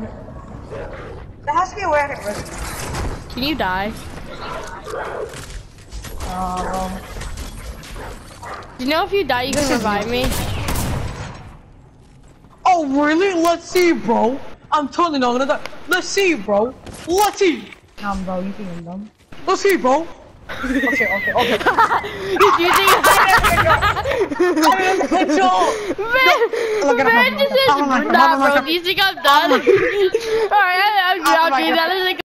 There has to be a way I can risk. Can you die? Um, Do you know if you die, you can revive me? oh really? Let's see, bro. I'm totally not gonna die. Let's see, bro. Let's see. Damn, bro, you being dumb. Let's see, bro. okay, okay, okay. He's using Control. Man, Look at him, man, look this at him, is look at him, nah, look at bro. Do you think I'm done? Alright, I'm Oh my joking. God. That is a